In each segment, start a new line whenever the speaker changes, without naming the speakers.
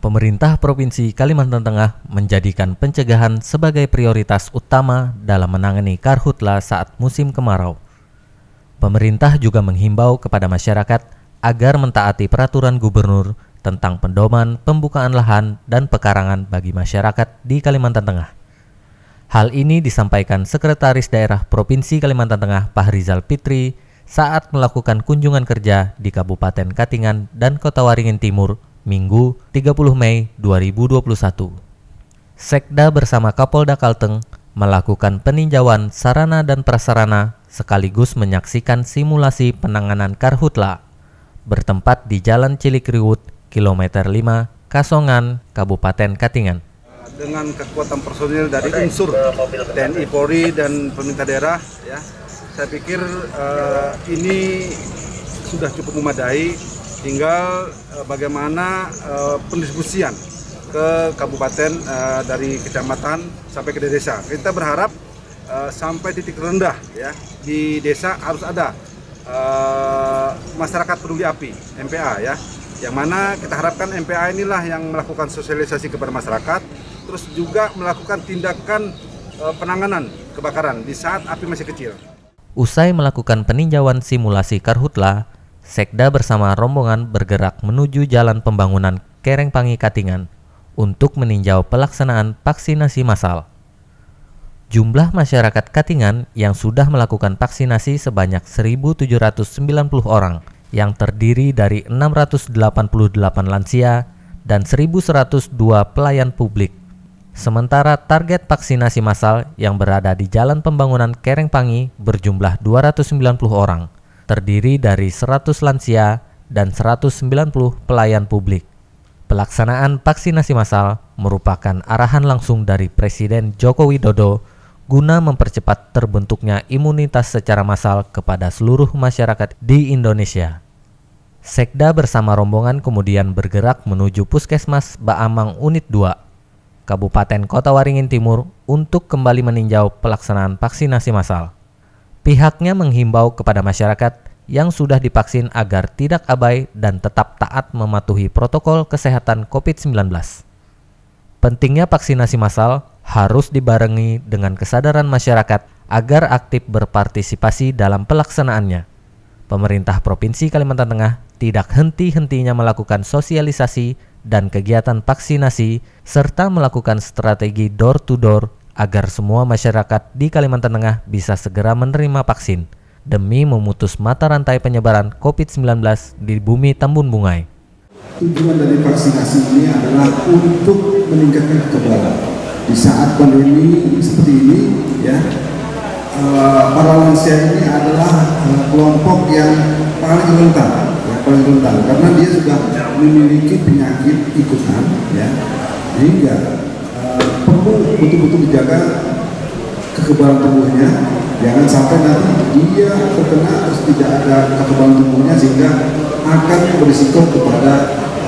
Pemerintah Provinsi Kalimantan Tengah menjadikan pencegahan sebagai prioritas utama dalam menangani karhutla saat musim kemarau. Pemerintah juga menghimbau kepada masyarakat agar mentaati peraturan gubernur tentang pendoman pembukaan lahan dan pekarangan bagi masyarakat di Kalimantan Tengah. Hal ini disampaikan Sekretaris Daerah Provinsi Kalimantan Tengah Pahrizal Pitri saat melakukan kunjungan kerja di Kabupaten Katingan dan Kota Waringin Timur Minggu 30 Mei 2021. Sekda bersama Kapolda Kalteng melakukan peninjauan sarana dan prasarana sekaligus menyaksikan simulasi penanganan karhutla bertempat di Jalan Cilikriwut, kilometer 5, Kasongan, Kabupaten Katingan.
Dengan kekuatan personil dari unsur TNI Polri dan pemerintah daerah, ya, saya pikir uh, ini sudah cukup memadai tinggal uh, bagaimana uh, pendistribusian ke kabupaten uh, dari kecamatan sampai ke desa. Kita berharap sampai titik rendah ya di desa harus ada uh, masyarakat peduli api MPA ya. Yang mana kita harapkan MPA inilah yang melakukan sosialisasi kepada masyarakat, terus juga melakukan tindakan uh, penanganan kebakaran di saat api masih kecil.
Usai melakukan peninjauan simulasi karhutla, Sekda bersama rombongan bergerak menuju jalan pembangunan Kerengpangi Katingan untuk meninjau pelaksanaan vaksinasi massal. Jumlah masyarakat Katingan yang sudah melakukan vaksinasi sebanyak 1.790 orang yang terdiri dari 688 lansia dan 1.102 pelayan publik. Sementara target vaksinasi massal yang berada di Jalan Pembangunan Kerengpangi berjumlah 290 orang terdiri dari 100 lansia dan 190 pelayan publik. Pelaksanaan vaksinasi massal merupakan arahan langsung dari Presiden Joko Widodo guna mempercepat terbentuknya imunitas secara massal kepada seluruh masyarakat di Indonesia. Sekda bersama rombongan kemudian bergerak menuju Puskesmas Baamang Unit 2, Kabupaten Kota Waringin Timur untuk kembali meninjau pelaksanaan vaksinasi massal. Pihaknya menghimbau kepada masyarakat yang sudah divaksin agar tidak abai dan tetap taat mematuhi protokol kesehatan COVID-19. Pentingnya vaksinasi massal harus dibarengi dengan kesadaran masyarakat agar aktif berpartisipasi dalam pelaksanaannya. Pemerintah Provinsi Kalimantan Tengah tidak henti-hentinya melakukan sosialisasi dan kegiatan vaksinasi serta melakukan strategi door-to-door -door agar semua masyarakat di Kalimantan Tengah bisa segera menerima vaksin demi memutus mata rantai penyebaran COVID-19 di bumi Tambun Bungai.
Tujuan dari vaksinasi ini adalah untuk meningkatkan kekebalan. Di saat pandemi seperti ini, ya, uh, para lansia ini adalah uh, kelompok yang paling rentan, ya, paling rentan karena dia sudah memiliki penyakit ikutan, ya, sehingga betul-betul dijaga kekebalan tubuhnya jangan sampai nanti dia terkena terus tidak ada kekebalan tubuhnya sehingga akan berisiko kepada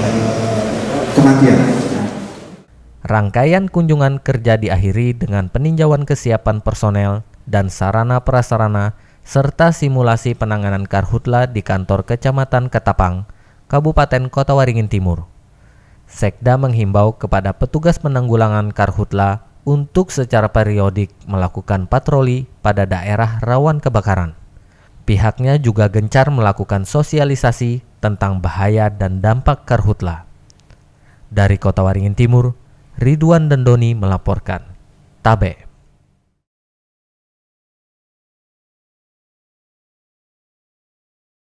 uh, kematian.
Rangkaian kunjungan kerja diakhiri dengan peninjauan kesiapan personel dan sarana prasarana serta simulasi penanganan karhutla di kantor Kecamatan Ketapang, Kabupaten Kota Waringin Timur. Sekda menghimbau kepada petugas penanggulangan karhutla untuk secara periodik melakukan patroli pada daerah rawan kebakaran. Pihaknya juga gencar melakukan sosialisasi tentang bahaya dan dampak karhutla. Dari Kota Waringin Timur, Ridwan Dendoni melaporkan. Tabe.